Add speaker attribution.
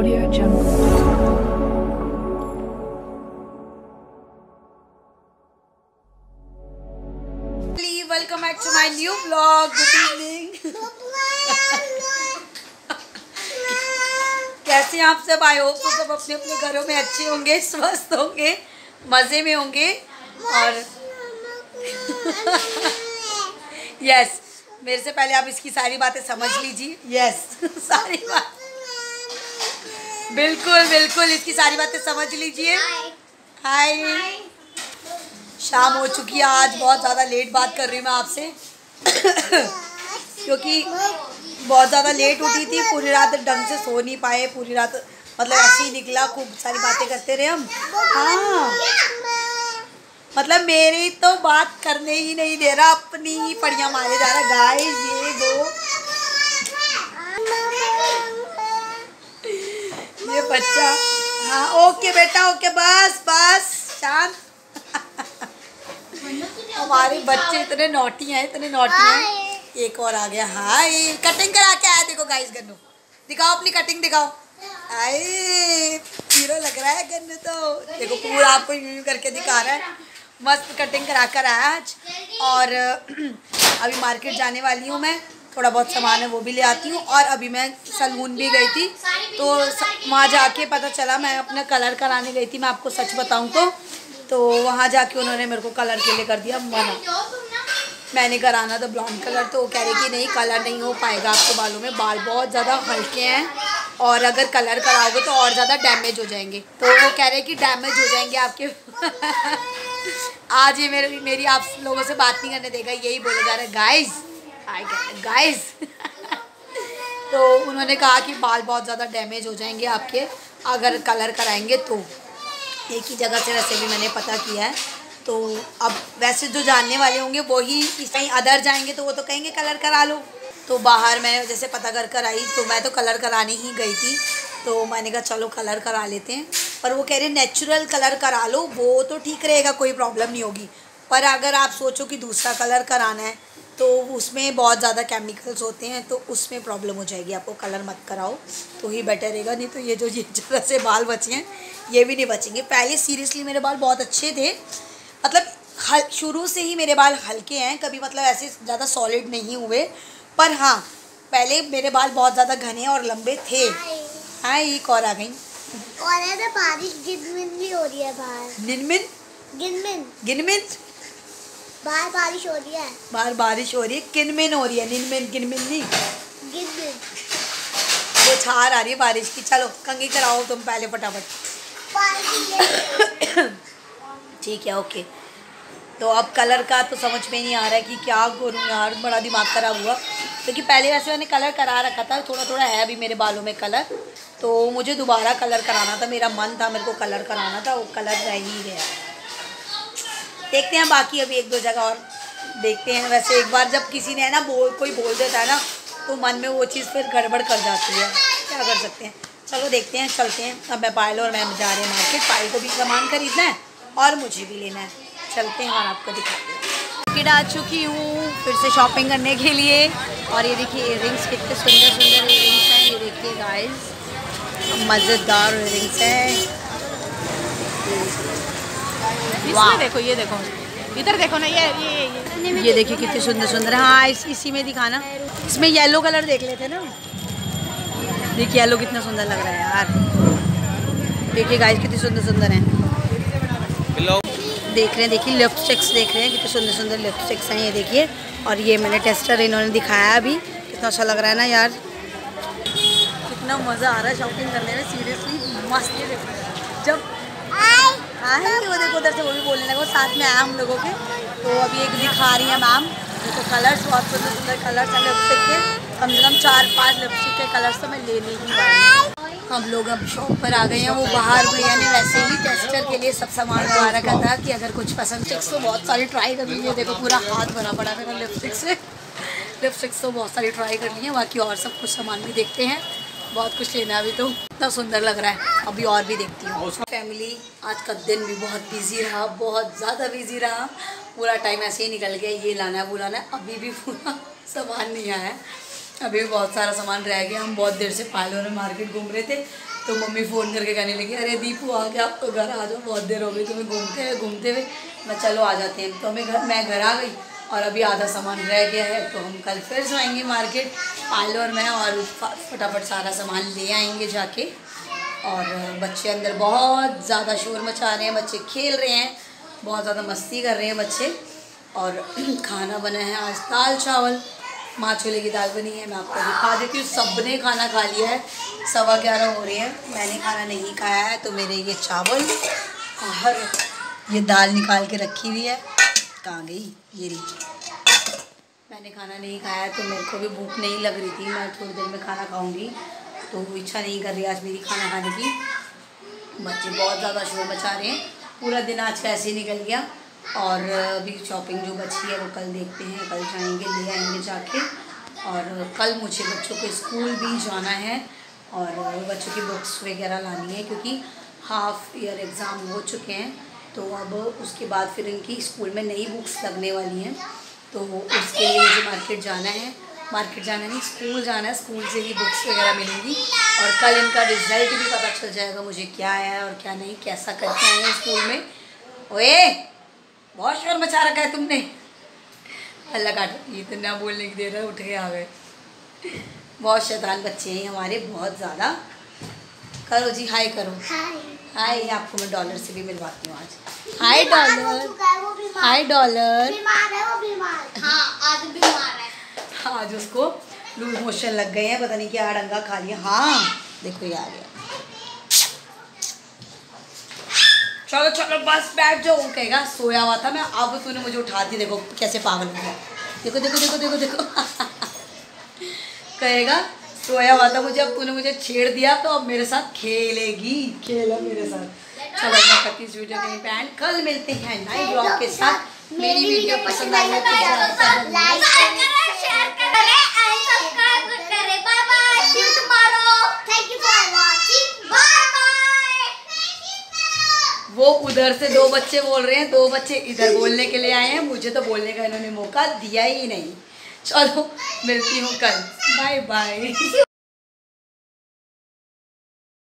Speaker 1: Audio Jungle.
Speaker 2: Welcome back to my new blog good evening कैसे आप सब? I hope सब अपने अपने घरों में अच्छे होंगे स्वस्थ होंगे मज़े में होंगे और यस yes, मेरे से पहले आप इसकी सारी बातें समझ लीजिए। यस yes, सारी बात। बिल्कुल बिल्कुल, इसकी सारी बातें समझ लीजिए। हाय। शाम हो चुकी है, आज बहुत ज़्यादा लेट बात कर रही हूँ मैं आपसे। क्योंकि बहुत ज़्यादा लेट उठी थी, पूरी रात ढंग से सो नहीं पाए, पूरी रात मतलब ऐसे ही निकला, खूब सारी बातें करते रहे हम। हाँ। मतलब मेरी तो बात करने ही नहीं दे रहा, अपनी ही पड़ियाँ मारे जा रहा गाय ये वो। ये बच्चा। हाँ ओके बेटा ओके बस बस शांत। हमारे बच्चे इतने नोटी हैं इतने नोटी हैं। एक और आ गया। हाय कटिंग करा के आया देखो गाइस गन्नू। दिखाओ अपनी कटिंग दिखाओ। हाय हीरो लग रहा है गन्नू तो। देखो पूरा आपको यूँ करके दिखा रहा है। मस्त कटिंग करा कर आया आज। और अभी मार्केट जाने वाली हूँ मैं। थोड़ा बहुत सामान है, वो भी ले आती हूँ। और अभी मैं सलून भी गई थी तो वहाँ जाके पता चला, मैं अपना कलर कराने गई थी, मैं आपको सच बताऊँ तो। तो वहाँ जाके उन्होंने मेरे को कलर के लिए कर दिया, मना। मैंने कराना था ब्राउन कलर तो वो कह रहे कि नहीं, कलर नहीं हो पाएगा आपके बालों में, बाल बहुत ज़्यादा हल्के हैं। और अगर कलर कराओगे तो और ज़्यादा डैमेज हो जाएँगे। तो वो कह रहे कि डैमेज हो जाएँगे आपके आज ये मेरे, मेरी आप लोगों से बात नहीं करने देगा, यही बोले जा आई गाइस तो उन्होंने कहा कि बाल बहुत ज़्यादा डैमेज हो जाएँगे आपके। अगर कलर कराएँगे तो। एक ही जगह से वैसे भी मैंने पता किया है। तो अब वैसे जो जानने वाले होंगे वो ही कहीं अदर जाएँगे तो वो तो कहेंगे कलर करा लो। तो बाहर मैं जैसे पता कर कर आई तो मैं तो कलर कराने ही गई थी। तो मैंने कहा, चलो कलर करा लेते हैं। पर वो कह रहे नेचुरल कलर करा लो, वो तो ठीक रहेगा, कोई प्रॉब्लम नहीं होगी। पर अगर आप सोचो कि दूसरा कलर कराना है तो उसमें बहुत ज़्यादा केमिकल्स होते हैं तो उसमें प्रॉब्लम हो जाएगी। आपको कलर मत कराओ तो ही बेटर रहेगा। नहीं तो ये जो ये जरा से बाल बचे हैं ये भी नहीं बचेंगे। पहले सीरियसली मेरे बाल बहुत अच्छे थे। मतलब हल शुरू से ही मेरे बाल हल्के हैं कभी मतलब ऐसे ज़्यादा सॉलिड नहीं हुए। पर हाँ पहले मेरे बाल बहुत ज़्यादा घने और लंबे थे। हाँ एक और आ गई।
Speaker 3: और है ना बारिश गिनमिन भी हो रही है बाहर
Speaker 2: निनमिन
Speaker 3: गिनमिन।
Speaker 2: गिनमिन?
Speaker 3: बाहर बारिश हो रही है।
Speaker 2: बाहर बारिश हो रही है। किनमिन हो रही है? निनमिन नहीं?
Speaker 3: गिनमिन
Speaker 2: वो छार आ रही है बारिश की। चलो कंगी कराओ तुम पहले फटाफट। ठीक है ओके तो अब कलर का तो समझ में नहीं आ रहा है कि क्या करूँ यार। बड़ा दिमाग खराब हुआ। क्योंकि तो पहले वैसे मैंने कलर करा रखा था। थोड़ा थोड़ा है अभी मेरे बालों में कलर तो मुझे दोबारा कलर कराना था। मेरा मन था मेरे को कलर कराना था। वो कलर रह ही गया। देखते हैं बाकी अभी एक दो जगह और देखते हैं। वैसे एक बार जब किसी ने है ना बोल, कोई बोल देता है ना तो मन में वो चीज़ फिर गड़बड़ कर जाती है। क्या कर सकते हैं? चलो देखते हैं, चलते हैं। अब मैं पायल और मैम जा रहे हैं मार्केट पायल को भी सामान खरीदना है और मुझे भी लेना है। चलते हैं और आपको दिखाते हैं। मार्केट आ चुकी हूँ फिर से शॉपिंग करने के लिए। और ये देखिए इयर कितने सुंदर सुंदर इयर हैं। ये देखिए गाइस मज़ेदार इयर हैं।
Speaker 4: इसमें देखो ये देखो। इधर देखो ना ये ये ये।
Speaker 2: ये देखिए कितने सुंदर सुंदर। हाँ इस, इसी में दिखाना इसमें येलो कलर देख लेते ना। देखिए येलो कितना सुंदर लग रहा है यार। देखिए गाइस कितने सुंदर सुंदर हैं। देख रहे हैं देखिए लिपस्टिक्स देख रहे हैं कितने सुंदर सुंदर लिपस्टिक्स हैं ये देखिए। और ये मैंने टेस्टर इन्होंने दिखाया अभी। कितना अच्छा लग रहा है ना यार। कितना मज़ा आ रहा है शॉपिंग करने में सीरियसली मस्त ये जब आए वो देखो उधर से वो भी बोलने लगा साथ में आया हम लोगों के। तो अभी एक दिखा रही है मैम, देखो कलर्स बहुत सुंदर सुंदर कलर्स हैं लिपस्टिक के। कम से कम चार पाँच लिपस्टिक के कलर्स तो मैं ही वाली हूँ। हम लोग अब शॉप पर आ गए हैं, वो बाहर भैया ने वैसे ही टेस्टर के लिए सब सामान लगा रखा था कि अगर कुछ पसंद चिक्स तो बहुत सारी ट्राई कर लीजिए देखो पूरा हाथ भरा पड़ा मेरा लिपस्टिक से। लिपस्टिक्स तो बहुत सारी ट्राई कर ली है, बाकी और सब कुछ सामान भी देखते हैं। बहुत कुछ लेना है अभी तो। इतना सुंदर लग रहा है। अभी और भी देखती हूँ। फैमिली आज का दिन भी बहुत बिज़ी रहा। बहुत ज़्यादा बिज़ी रहा। पूरा टाइम ऐसे ही निकल गया। ये लाना है वो लाना है। अभी भी पूरा सामान नहीं आया है। अभी भी बहुत सारा सामान रह गया। हम बहुत देर से पार्लर में मार्केट घूम रहे थे। तो मम्मी फ़ोन करके कहने लगी अरे दीपू आ गया। आप तो घर आ जाओ। बहुत देर हो गई तुम्हें घूमते हुए घूमते हुए। मैं चलो आ जाते हैं। तो हमें घर मैं घर आ गई। और अभी आधा सामान रह गया है तो हम कल फिर जाएँगे मार्केट। पार्लर में और फटाफट सारा सामान ले आएँगे जाके। और बच्चे अंदर बहुत ज़्यादा शोर मचा रहे हैं, बच्चे खेल रहे हैं, बहुत ज़्यादा मस्ती कर रहे हैं बच्चे। और खाना बना है आज दाल चावल, माँ छोले की दाल बनी है, मैं आपको दिखा देती हूँ। सबने खाना खा लिया है, सवा ग्यारह हो रही है। मैंने खाना नहीं खाया है तो मेरे ये चावल और ये दाल निकाल के रखी हुई है। कहाँ गई ये रही मैंने खाना नहीं खाया तो मेरे को भी भूख नहीं लग रही थी। मैं थोड़ी देर में खाना खाऊँगी। तो इच्छा नहीं कर रही आज मेरी खाना खाने की। बच्चे बहुत ज़्यादा शोर मचा रहे हैं। पूरा दिन आज कैसे निकल गया। और अभी शॉपिंग जो बची है, वो कल देखते हैं। कल जाएँगे, ले आएँगे जाके। और कल मुझे बच्चों को स्कूल भी जाना है। और बच्चों की बुक्स वगैरह लानी है, क्योंकि हाफ़ ईयर एग्ज़ाम हो चुके हैं। तो अब उसके बाद फिर इनकी स्कूल में नई बुक्स लगने वाली हैं। तो उसके लिए मुझे मार्केट जाना है। मार्केट जाना नहीं, स्कूल जाना है। स्कूल से ही बुक्स वगैरह मिलेंगी। और कल इनका रिज़ल्ट भी पता चल जाएगा मुझे क्या आया और क्या नहीं, कैसा आए हैं स्कूल में। ओए, बहुत शोर मचा रखा है तुमने। अल्लाह काट ये तो ना बोलने की देर है, उठ के आ गए। बहुत शैतान बच्चे हैं हमारे, बहुत ज़्यादा। करो जी, हाय करो।
Speaker 3: हाय।
Speaker 2: हाय आपको मैं डॉलर से भी मिलवाती हूँ आज। हाय डॉलर हाय डॉलर
Speaker 3: बीमार है वो बीमार। हाँ आज बीमार है।
Speaker 2: आज उसको लूज मोशन लग गए हैं पता नहीं क्या डंगा खा लिया। हाँ देखो ये आ गया। चलो चलो बस बैठ जाओ कहेगा सोया हुआ था मैं अब तूने मुझे उठा दी देखो कैसे पागल हो गया। देखो देखो देखो देखो देखो। कहेगा सोया हुआ था मुझे अब तूने मुझे छेड़ दिया तो अब मेरे साथ खेलेगी। खेला मेरे साथ। चलो मैं करती इस वीडियो के एंड कल मिलते हैं नए ब्लॉग के साथ। मेरी वीडियो पसंद आई है तो
Speaker 3: लाइक करें। शेयर करें एंड सब्सक्राइब करें। Bye bye see you tomorrow thank you for watching bye bye
Speaker 2: वो उधर से दो बच्चे बोल रहे हैं दो बच्चे इधर बोलने के लिए आए हैं। मुझे तो बोलने का इन्होंने मौका दिया ही नहीं। चलो मिलती हूँ कल। Bye bye